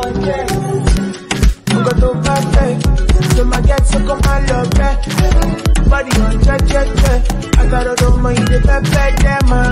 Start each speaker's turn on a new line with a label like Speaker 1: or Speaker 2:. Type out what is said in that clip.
Speaker 1: I got to perfect. So my get so come my love. Body on check, check, check. I got a dog, my the perfect, yeah, man.